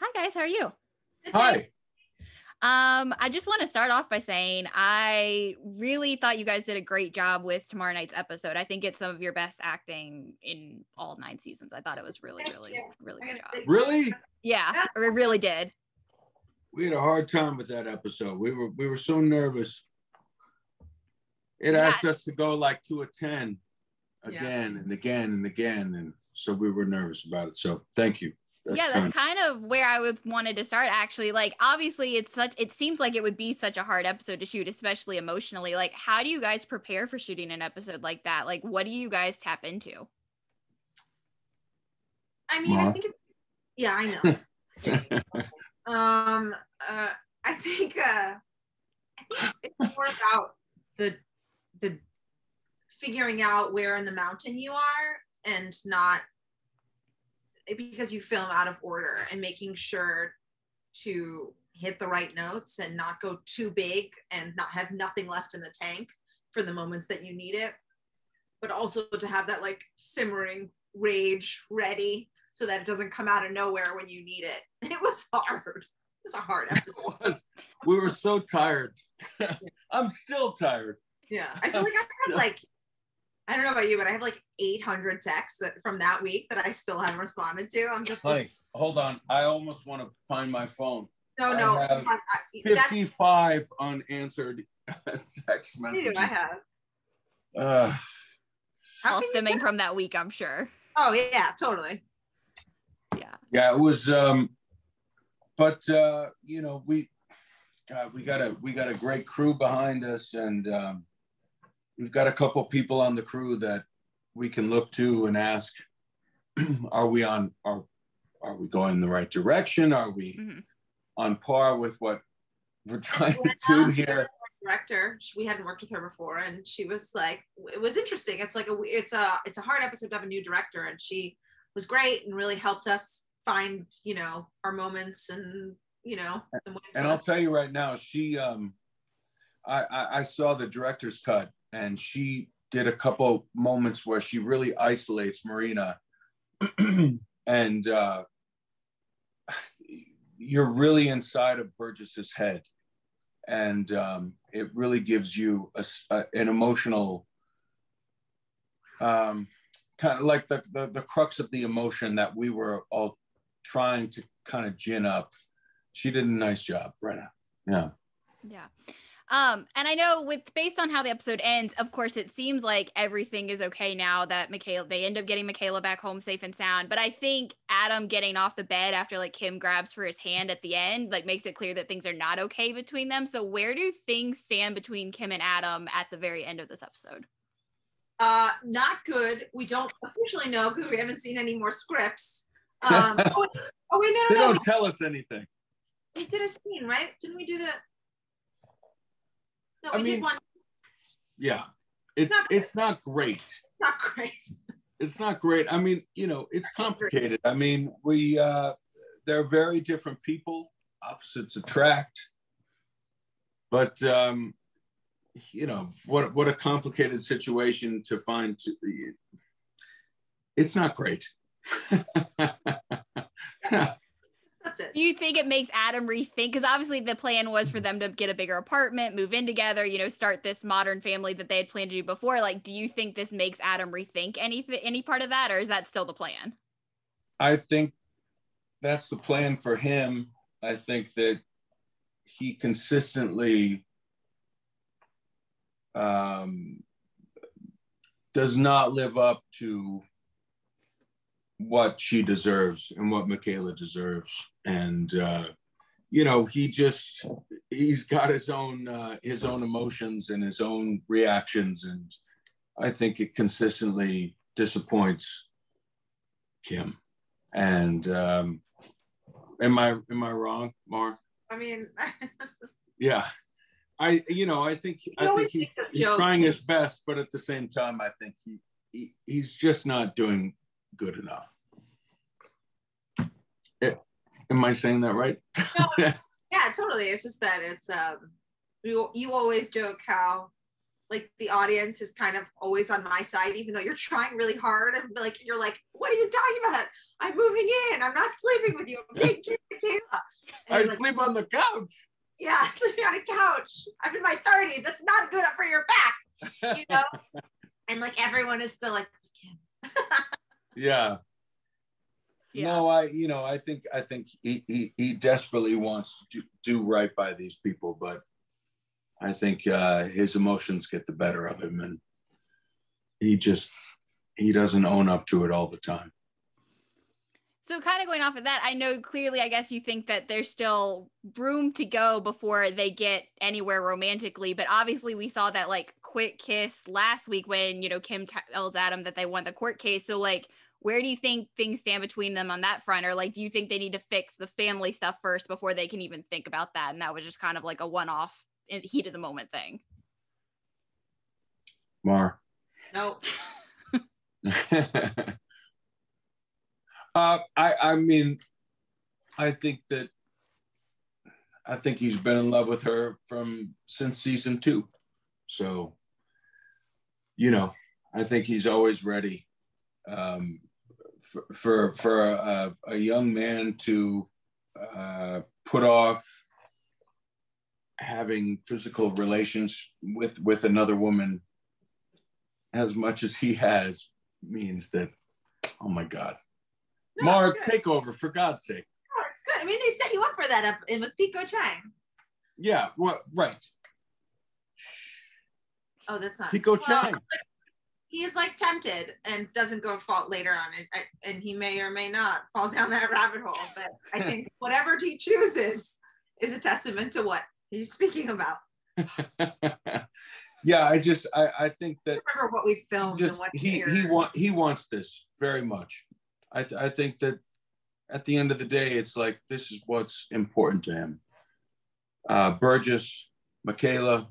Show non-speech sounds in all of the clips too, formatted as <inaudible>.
Hi guys, how are you? Hi. Um, I just want to start off by saying I really thought you guys did a great job with tomorrow night's episode. I think it's some of your best acting in all nine seasons. I thought it was really, really, really good job. Really? Yeah, I really did. We had a hard time with that episode. We were we were so nervous. It asked us to go like to a 10 again Yeah. and again and again. And so we were nervous about it. So thank you. Yeah, that's kind of where I was wanted to start actually. Like obviously it's such it seems like it would be such a hard episode to shoot, especially emotionally. Like how do you guys prepare for shooting an episode like that? Like what do you guys tap into? I mean, I think it's yeah, I know. <laughs> <laughs> um, uh, I think uh, I think it's more about the the figuring out where in the mountain you are and not because you film out of order and making sure to hit the right notes and not go too big and not have nothing left in the tank for the moments that you need it but also to have that like simmering rage ready so that it doesn't come out of nowhere when you need it. <laughs> It was hard. It was a hard episode. We were so tired. <laughs> I'm still tired. Yeah. I feel like I have <laughs> like, I don't know about you, but I have like 800 texts that from that week that I still haven't responded to. I'm just like, Honey, hold on. I almost want to find my phone. no, I no. have I- I- that's 55 unanswered <laughs> text what messages. I have. Uh, How All can you stemming get- from that week, I'm sure. Oh yeah, totally. Yeah. yeah, it was um but uh, you know, we God, we got a we got a great crew behind us and um we've got a couple people on the crew that we can look to and ask <clears throat> are we on are are we going in the right direction? Are we Mhm. on par with what we're trying to do here? Director, we hadn't worked with her before, and she was like, it was interesting. It's like a, it's a, it's a hard episode to have a new director, and she was great and really helped us find, you know, our moments and you know, the way to- And I'll tell you right now, she um I, I I saw the director's cut and she did a couple moments where she really isolates Marina <clears throat> and uh you're really inside of Burgess's head and um it really gives you a, a- an emotional um kind of like the, the the crux of the emotion that we were all trying to kind of gin up she did a nice job, Brenna. Yeah. Yeah. Um, and I know with based on how the episode ends, of course, it seems like everything is okay now that Makayla they end up getting Makayla back home safe and sound. But I think Adam getting off the bed after like Kim grabs for his hand at the end, like makes it clear that things are not okay between them. So where do things stand between Kim and Adam at the very end of this episode? uh, not good. We don't officially know because we haven't seen any more scripts. <laughs> Um, oh, wait, oh wait, no, They no, no. don't tell us anything. We did a scene, right? Didn't we do the? No, I mean- one. Yeah. It's not- it's not great. It's <laughs> not great. It's not great. I mean, you know, it's complicated. I mean, we uh they're very different people, opposites attract. But um you know, what what a complicated situation to find to it's not great. <laughs> That's it. Do you think it makes Adam rethink? Because obviously the plan was for them to get a bigger apartment, move in together, you know, start this modern family that they had planned to do before. Like, do you think this makes Adam rethink any any part of that, or is that still the plan? I think that's the plan for him. I think that he consistently um, does not live up to what she deserves and what Makayla deserves. And uh, you know, he just he's got his own uh, his own emotions and his own reactions, and I think it consistently disappoints Kim. And um, am I am I wrong, Mar? I mean, <laughs> Yeah, I you know I think I think he's, he's trying his best, but at the same time, I think he, he he's just not doing good enough. Eh, am I saying that right? No, <laughs> yeah, totally. It's just that it's um, you you always joke how like the audience is kind of always on my side, even though you're trying really hard and like you're like, what are you talking about? I'm moving in. I'm not sleeping with you. I'm taking care of Kayla. <laughs> I like, sleep on the couch. Yeah, <laughs> sleeping on a couch. I'm in my 30s. That's not good for your back. You know? and like everyone is still like, yeah. Yeah. No, I, you know, I think, I think he, he, he desperately wants to do, do right by these people, but I think uh, his emotions get the better of him, and he just he doesn't own up to it all the time. So, kind of going off of that, I know clearly, I guess you think that there's still room to go before they get anywhere romantically. But obviously, we saw that like quick kiss last week when, you know, Kim tells Adam that they won the court case. So, like, where do you think things stand between them on that front? Or, like, do you think they need to fix the family stuff first before they can even think about that? And that was just kind of like a one off heat of the moment thing. Mar. nope. <laughs> <laughs> uh, I I mean, I think that I think he's been in love with her from since season two, so you know, I think he's always ready um, for for, for a, a young man to uh, put off having physical relations with with another woman as much as he has means that oh my god No, mark take over for god's sake Oh, it's good. I mean, they set you up for that up in with Pico Chang. yeah what right Oh, that's not pico Well, chang He's like tempted and doesn't go fault later on, and, and he may or may not fall down that rabbit hole. But I think <laughs> whatever he chooses is a testament to what he's speaking about. yeah i just i i think that Remember what we filmed just and what he he want he wants this very much i th- i think that at the end of the day it's like this is what's important to him uh burgess makayla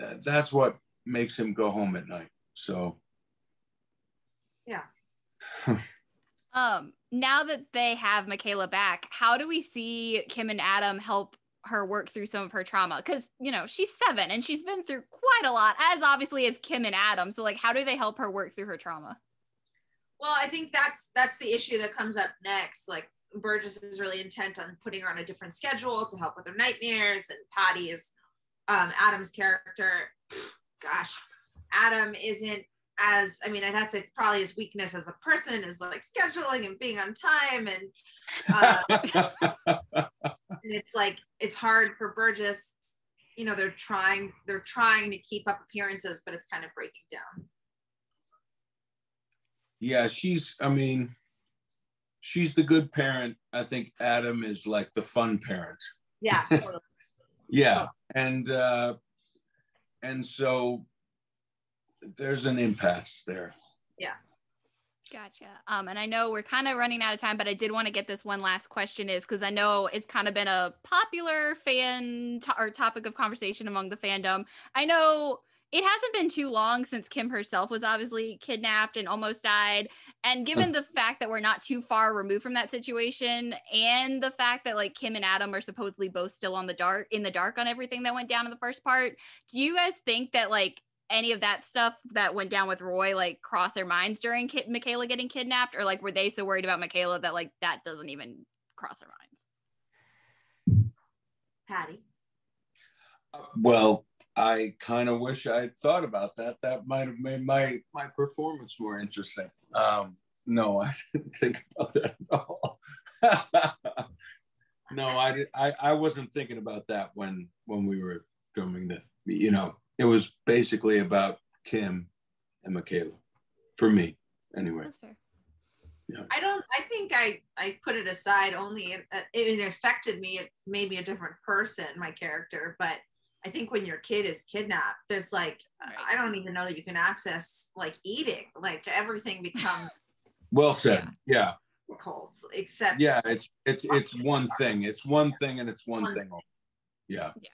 tha- that's what makes him go home at night so <laughs> Um, now that they have Makayla back, how do we see Kim and Adam help her work through some of her trauma? Because you know she's seven and she's been through quite a lot, as obviously as Kim and Adam. So like, how do they help her work through her trauma? Well, I think that's that's the issue that comes up next. Like Burgess is really intent on putting her on a different schedule to help with her nightmares, and Patty is um, Adam's character. Gosh, Adam isn't as I mean that's a, probably his weakness as a person is like scheduling and being on time, and, uh, and it's like it's hard for Burgess. You know, they're trying they're trying to keep up appearances, but it's kind of breaking down. yeah she's i mean she's the good parent i think adam is like the fun parent Yeah, totally. <laughs> yeah and uh and so there's an impasse there Yeah. Gotcha. Um, and I know we're kind of running out of time, but I did want to get this one last question is because I know it's kind of been a popular fan to- or topic of conversation among the fandom. I know it hasn't been too long since Kim herself was obviously kidnapped and almost died. And given the fact that we're not too far removed from that situation, and the fact that like Kim and Adam are supposedly both still on the dark in the dark on everything that went down in the first part, do you guys think that like any of that stuff that went down with Roy like crossed their minds during Ki- Makayla getting kidnapped, or like were they so worried about Makayla that like that doesn't even cross their minds? Patty. Uh, well i kind of wish i had thought about that that might have made my my performance more interesting um no <laughs> i didn't think about that at all <laughs> no i did I, I wasn't thinking about that when when we were filming this you know it was basically about kim and makayla for me anyway That's fair. I don't. I think I I put it aside only. It, it affected me. It made me a different person, my character. But I think when your kid is kidnapped, there's like Right. I don't even know that you can access like eating. Like everything becomes <laughs> well said. Yeah. Cold, except yeah it's it's it's one thing. It's one thing and it's one One thing. Yeah. Yeah.